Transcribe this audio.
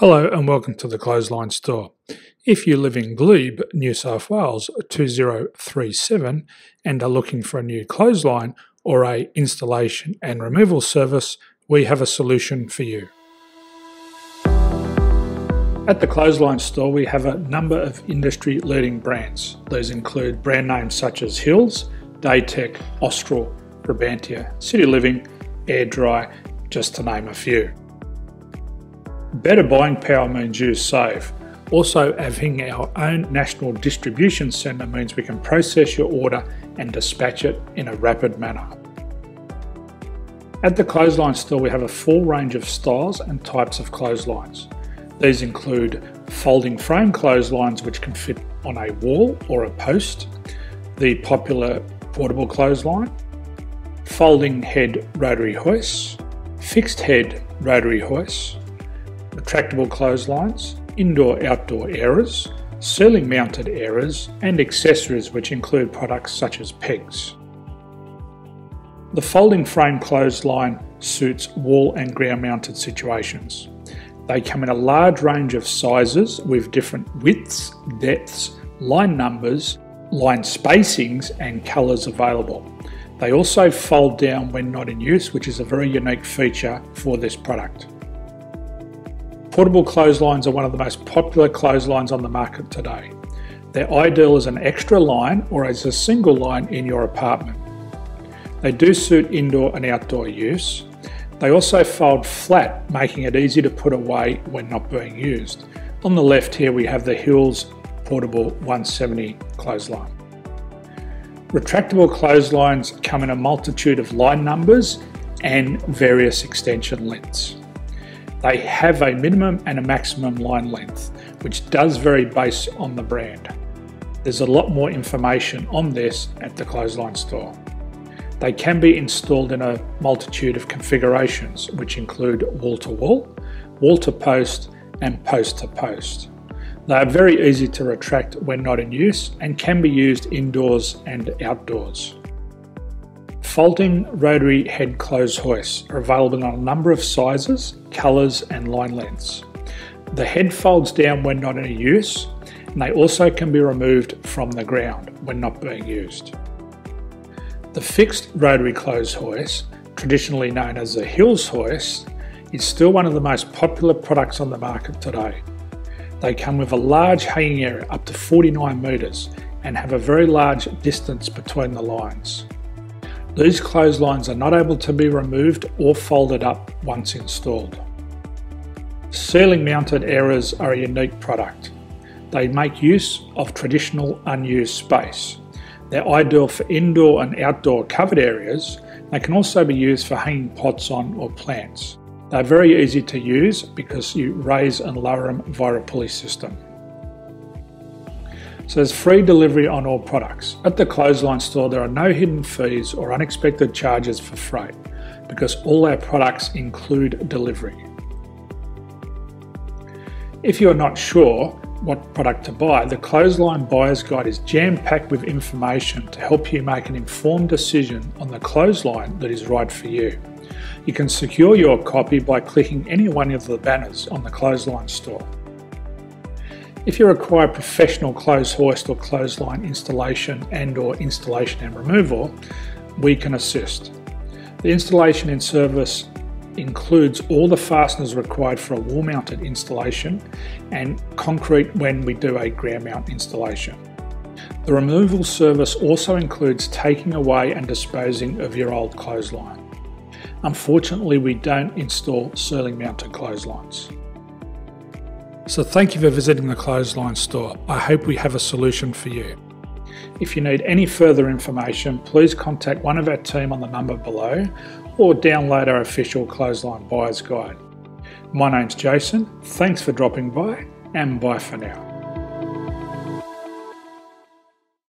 Hello and welcome to the Clothesline Store. If you live in Glebe, New South Wales 2037 and are looking for a new clothesline or a installation and removal service, we have a solution for you. At the Clothesline Store, we have a number of industry leading brands. Those include brand names such as Hills, Daytek, Austral, Brabantia, City Living, Air Dry, just to name a few. Better buying power means you save. Also, having our own national distribution centre means we can process your order and dispatch it in a rapid manner. At the clothesline store, we have a full range of styles and types of clotheslines. These include folding frame clotheslines, which can fit on a wall or a post, the popular portable clothesline, folding head rotary hoists, fixed head rotary hoists, retractable clotheslines, indoor-outdoor airers, ceiling mounted airers and accessories which include products such as pegs. The folding frame clothesline suits wall and ground mounted situations. They come in a large range of sizes with different widths, depths, line numbers, line spacings and colours available. They also fold down when not in use which is a very unique feature for this product. Portable clotheslines are one of the most popular clotheslines on the market today. They're ideal as an extra line or as a single line in your apartment. They do suit indoor and outdoor use. They also fold flat, making it easy to put away when not being used. On the left here we have the Hills Portable 170 clothesline. Retractable clotheslines come in a multitude of line numbers and various extension lengths. They have a minimum and a maximum line length, which does vary based on the brand. There's a lot more information on this at the clothesline store. They can be installed in a multitude of configurations, which include wall to wall, wall to post, and post to post. They are very easy to retract when not in use and can be used indoors and outdoors. Folding rotary head clothes hoists are available in a number of sizes, colours and line lengths. The head folds down when not in use and they also can be removed from the ground when not being used. The fixed rotary clothes hoist, traditionally known as the Hills hoist, is still one of the most popular products on the market today. They come with a large hanging area up to 49 metres and have a very large distance between the lines. These clotheslines are not able to be removed or folded up once installed. Ceiling mounted airers are a unique product. They make use of traditional unused space. They're ideal for indoor and outdoor covered areas. They can also be used for hanging pots on or plants. They're very easy to use because you raise and lower them via a pulley system. So there's free delivery on all products. At the clothesline store, there are no hidden fees or unexpected charges for freight because all our products include delivery. If you're not sure what product to buy, the Clothesline Buyer's Guide is jam packed with information to help you make an informed decision on the clothesline that is right for you. You can secure your copy by clicking any one of the banners on the Clothesline store. If you require professional clothes hoist or clothesline installation and or installation and removal, we can assist. The installation and service includes all the fasteners required for a wall mounted installation and concrete when we do a ground mount installation. The removal service also includes taking away and disposing of your old clothesline. Unfortunately, we don't install ceiling mounted clotheslines. So thank you for visiting the clothesline store. I hope we have a solution for you. If you need any further information, please contact one of our team on the number below or download our official Clothesline Buyer's Guide. My name's Jason, thanks for dropping by, and bye for now.